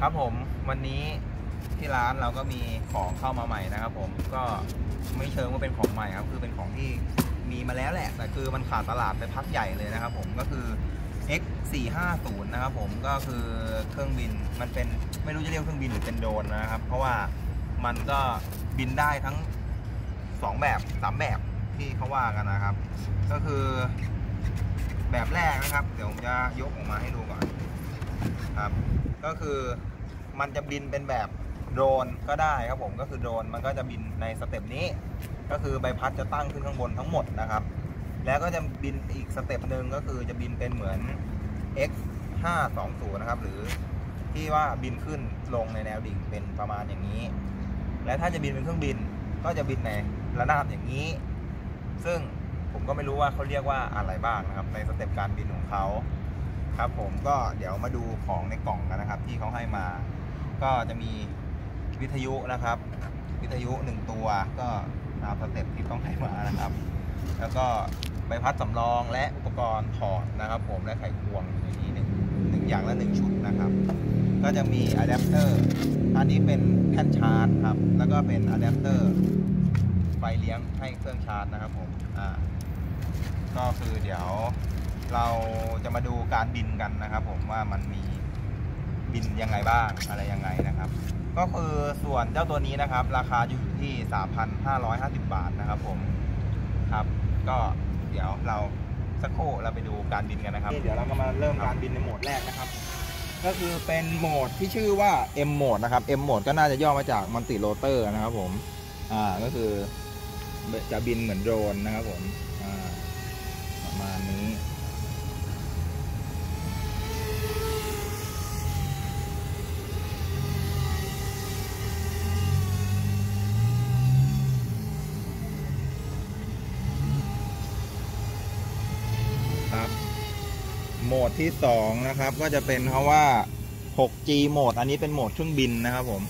ครับผมวันนี้ที่ร้านเราก็มีของเข้ามาใหม่นะครับ ผมก็ไม่เชิงว่าเป็นของใหม่ครับ คือเป็นของที่มีมาแล้วแหละแต่คือมันขาดตลาดไปพักใหญ่เลยนะครับ ผมก็คือ X 4 5 0นะครับผมก็คือเครื่องบินมันเป็นไม่รู้จะเรียกเครื่องบินหรือเป็นโดรนนะครับ เพราะว่ามันก็บินได้ทั้งสองแบบสามแบบที่เขาว่ากันนะครับ ก็คือแบบแรกนะครับ เดี๋ยวผมจะยกออกมาให้ดูก่อนครับ ก็คือ มันจะบินเป็นแบบโดรนก็ได้ครับผมก็คือโดรนมันก็จะบินใน step นี้ ก็คือใบพัดจะตั้งขึ้นข้างบนทั้งหมดนะครับ แล้วก็จะบินอีก step หนึ่งก็คือจะบินเป็นเหมือน X520 นะครับ หรือที่ว่าบินขึ้นลงในแนวดิ่งเป็นประมาณอย่างนี้ และถ้าจะบินเป็นเครื่องบินก็จะบินในระนาบอย่างนี้ ซึ่งผมก็ไม่รู้ว่าเขาเรียกว่าอะไรบ้างนะครับ ใน step การบินของเขาครับผมก็เดี๋ยวมาดูของในกล่องกันนะครับ ที่เขาให้มา ก็จะมีวิทยุนะครับ วิทยุหนึ่งตัวก็ตาม step ที่ต้องให้มานะครับ แล้วก็ใบพัดสำรองและอุปกรณ์ถอดนะครับ ผมและไขควงอยู่ในนี้หนึ่งหนึ่งอย่างละหนึ่งชุดนะครับ ก็จะมีอะแดปเตอร์อันนี้เป็นแท่นชาร์จครับ แล้วก็เป็นอะแดปเตอร์ไฟเลี้ยงให้เครื่องชาร์จนะครับผมอ่าก็คือเดี๋ยวเราจะมาดูการบินกันนะครับ ผมว่ามันมี บินยังไงบ้างอะไรยังไงนะครับ ก็คือส่วนเจ้าตัวนี้นะครับ ราคาอยู่ที่ 3,550 บาทนะครับผมครับ ก็เดี๋ยวเราสักครู่เราไปดูการบินกันนะครับ เดี๋ยวเราก็มาเริ่มการบินในโหมดแรกนะครับ ก็คือเป็นโหมดที่ชื่อว่า M โหมดนะครับ M โหมดก็น่าจะย่อมาจากมัลติโรเตอร์นะครับผมอ่าก็คือจะบินเหมือนโดรนนะครับผมอ่าประมาณนี้ ครับ โหมดที่สองนะครับ ก็จะเป็นเพราะว่า 6G โหมด อันนี้เป็นโหมดเครื่องบินนะครับผม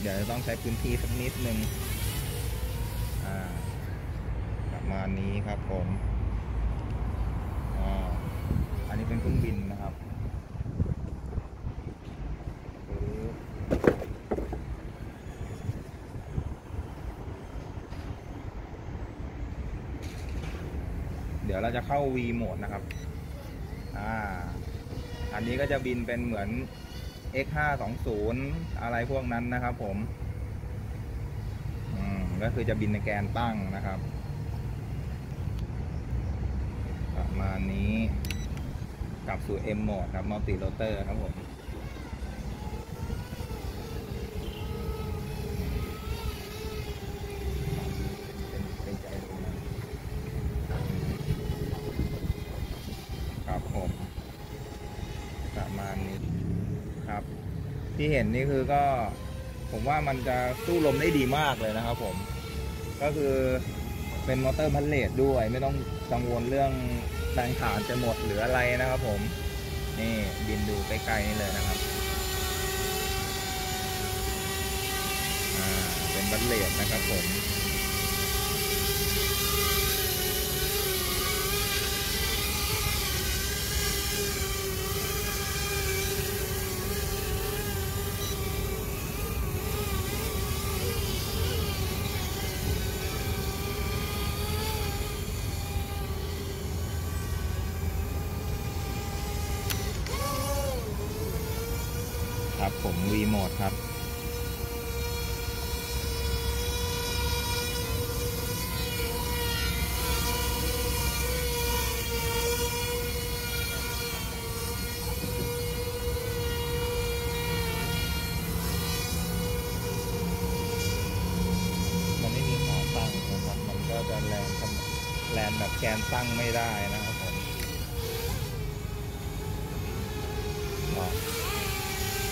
เดี๋ยวจะต้องใช้พื้นที่สักนิดนึงอ่าประมาณนี้ครับผมอันนี้เป็นเครื่องบินนะครับเดี๋ยวเราจะเข้า V โหมดนะครับ อ่า อันนี้ก็จะบินเป็นเหมือน X 5 2 0 อะไรพวกนั้นนะครับ ผม อืม ก็คือจะบินในแกนตั้งนะครับ ประมาณนี้ กลับสู่ M โหมดครับ Multi Rotor ครับผม เป็นเป็นใจตรงนั้นครับผม ประมาณนี้ครับ ที่เห็นนี่คือก็ผมว่ามันจะสู้ลมได้ดีมากเลยนะครับผม ก็คือเป็นมอเตอร์พันเลทด้วย ไม่ต้องกังวลเรื่องแรงขานจะหมดหรืออะไรนะครับผม นี่บินดูใกล้ๆนี่เลยนะครับอ่าเป็นบัลเลดนะครับผม ครับผม V โหมดครับ มันไม่มีขาตั้งนะครับ มันก็จะแรงขนาดแรงแบบแกนตั้งไม่ได้นะครับผมอ๋อ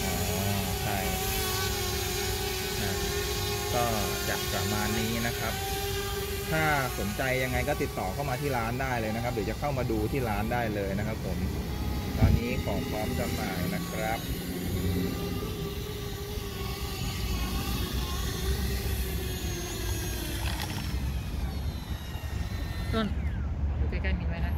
อ๋อใช่นะ ก็จะประมาณนี้นะครับ ถ้าสนใจยังไงก็ติดต่อเข้ามาที่ร้านได้เลยนะครับเดี๋ยวจะเข้ามาดูที่ร้านได้เลยนะครับ ผม ตอนนี้ของพร้อมจำหน่ายนะครับต้นดูใกล้ๆมีไว้นะ